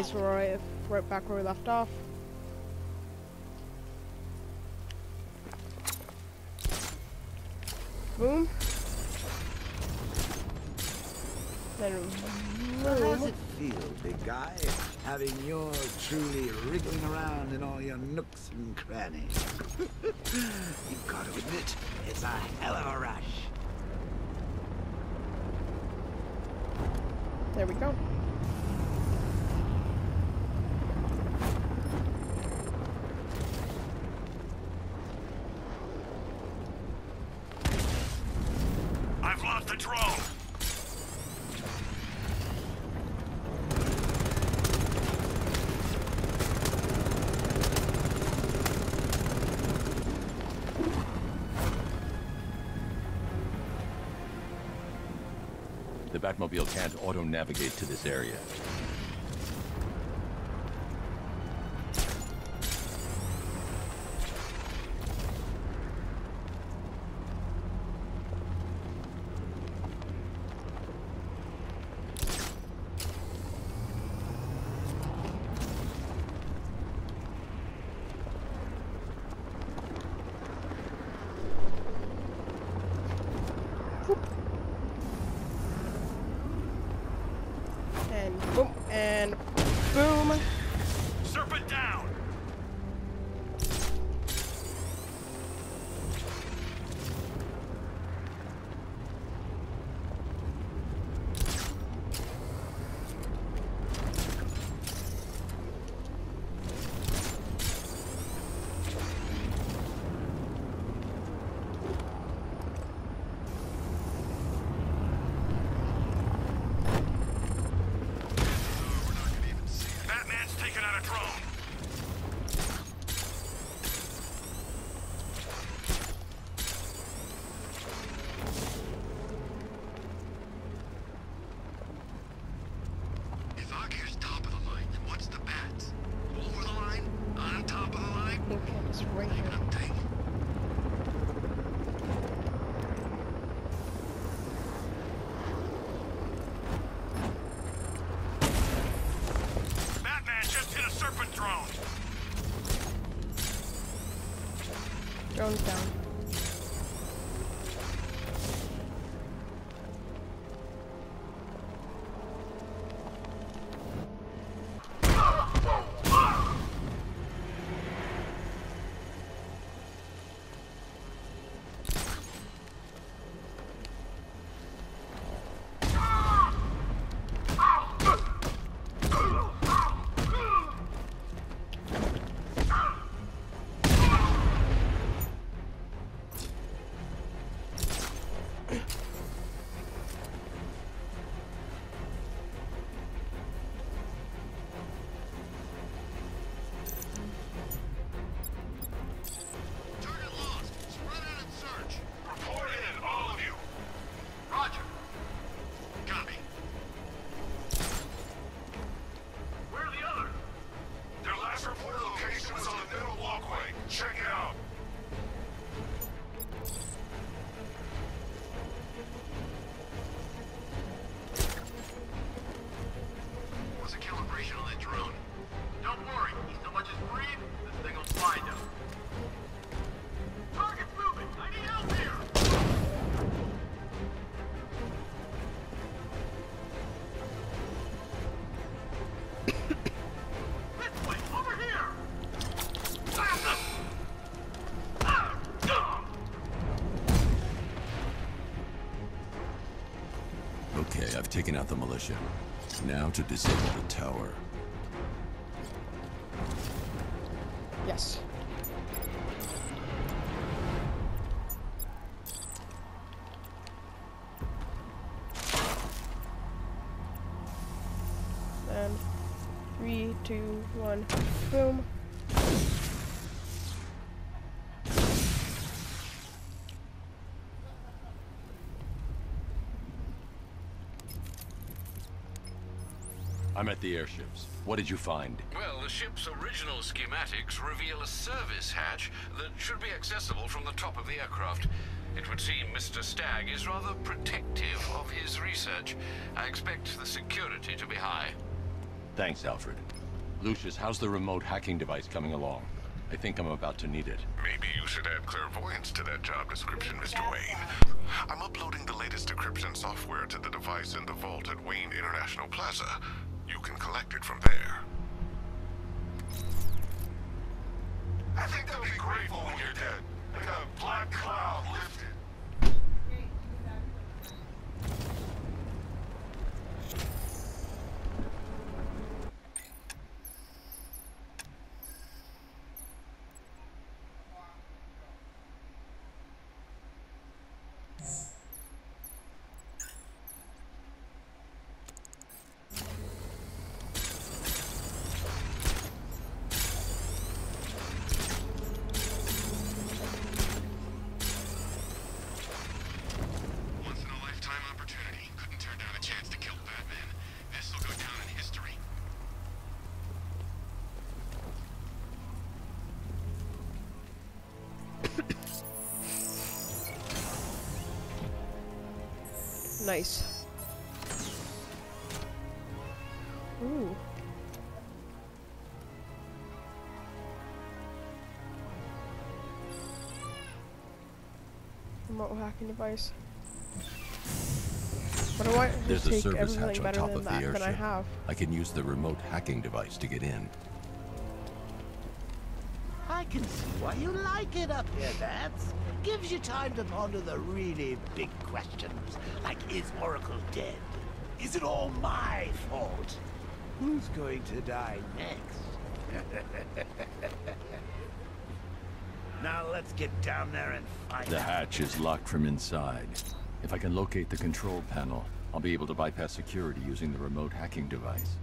We're right, right back where we left off. Boom. Then How does it feel, big guy, having your truly wriggling around in all your nooks and crannies? You've got to admit, it's a hell of a rush. There we go. The Batmobile can't auto-navigate to this area boom. And it's right here. Batman just hit a serpent drone. Drone's down. I've taken out the militia. Now to disable the tower. Yes. And three, two, one, boom. I'm at the airships. What did you find? Well, the ship's original schematics reveal a service hatch that should be accessible from the top of the aircraft. It would seem Mr. Stagg is rather protective of his research. I expect the security to be high. Thanks, Alfred. Lucius, how's the remote hacking device coming along? I think I'm about to need it. Maybe you should add clairvoyance to that job description, Mr. Wayne. I'm uploading the latest decryption software to the device in the vault at Wayne International Plaza. You can collect it from there. I think they'll be grateful when you're dead. Like a black cloud lifted. Nice. Ooh. Remote hacking device. But I want to There's a take service hatch on top of the than I airship. I can use the remote hacking device to get in. I can see why you like it up here, Bats. Gives you time to ponder the really big questions, like is Oracle dead? Is it all my fault? Who's going to die next? now let's get down there and find The out. hatch is locked from inside. If I can locate the control panel, I'll be able to bypass security using the remote hacking device.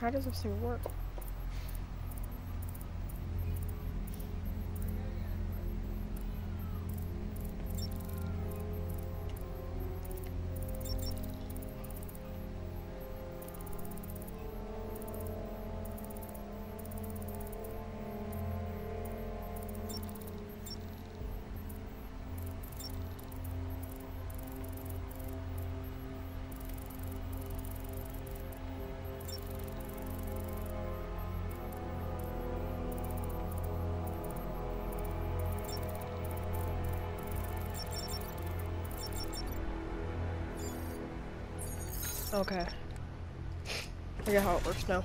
How does this thing work? Okay. I get how it works now.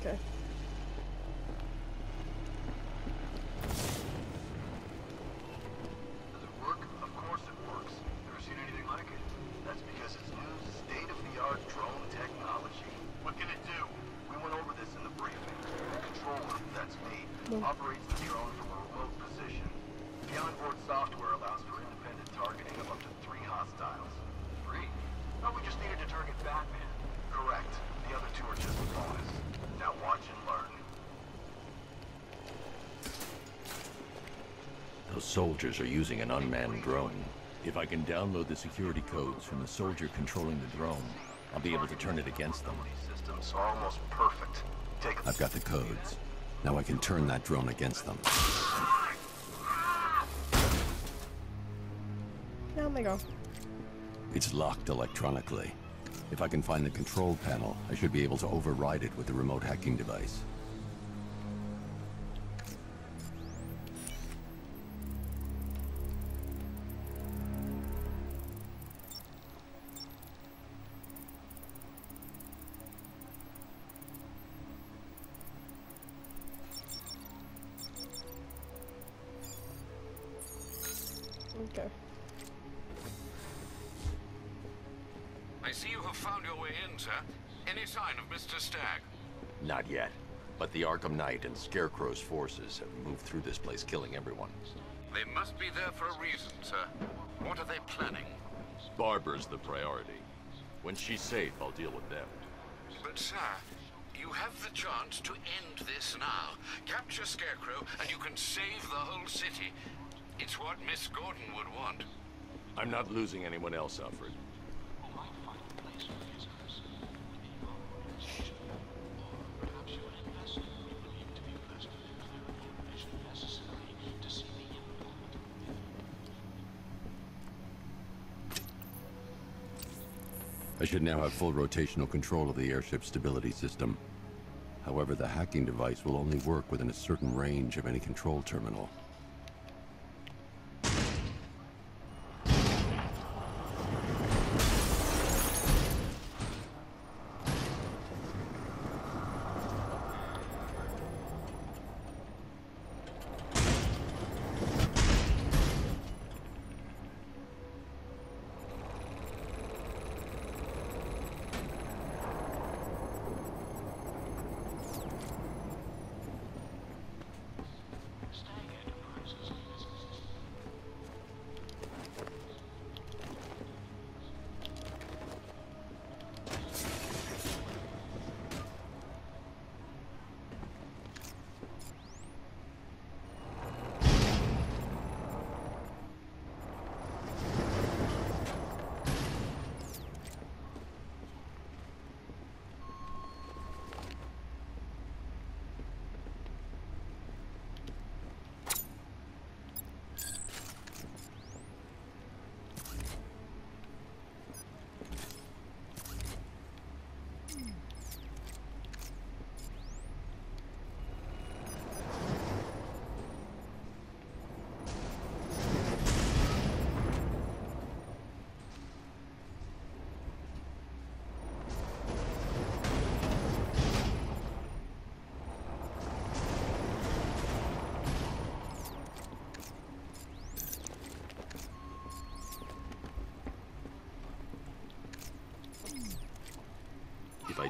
Okay. Does it work? Of course it works. Never seen anything like it. That's because it's new state-of-the-art drone technology. What can it do? We went over this in the briefing. The controller, that's me, operates the drone from a remote position. The onboard software allows for independent targeting of up to three hostiles. Three? No, we just needed to target Batman. Correct. The other two are just a bonus. Now watch and learn. Those soldiers are using an unmanned drone. If I can download the security codes from the soldier controlling the drone, I'll be able to turn it against them. These systems are almost perfect. Take a I've got the codes. Now I can turn that drone against them. Down they go. It's locked electronically. If I can find the control panel, I should be able to override it with the remote hacking device. Okay. I see you have found your way in, sir. Any sign of Mr. Stagg? Not yet. But the Arkham Knight and Scarecrow's forces have moved through this place, killing everyone. They must be there for a reason, sir. What are they planning? Barbara's the priority. When she's safe, I'll deal with them. But, sir, you have the chance to end this now. Capture Scarecrow, and you can save the whole city. It's what Miss Gordon would want. I'm not losing anyone else, Alfred. I should now have full rotational control of the airship's stability system. However, the hacking device will only work within a certain range of any control terminal.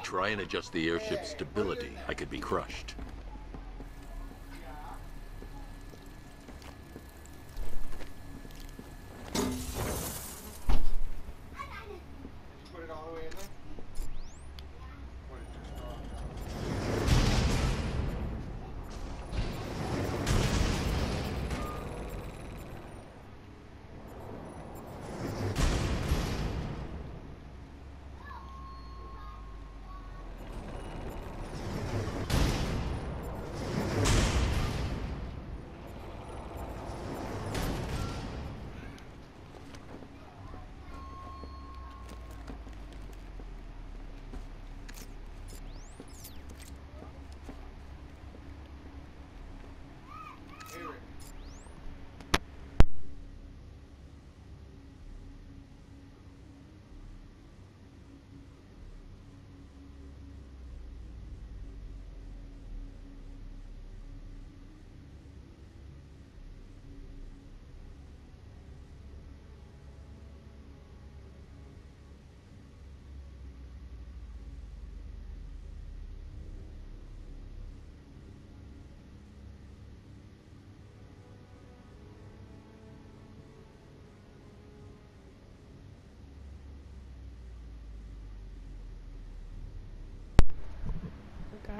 Try and adjust the airship's stability, I could be crushed.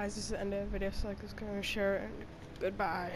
Guys, this is the end of the video, so like, this, comment, share, and goodbye.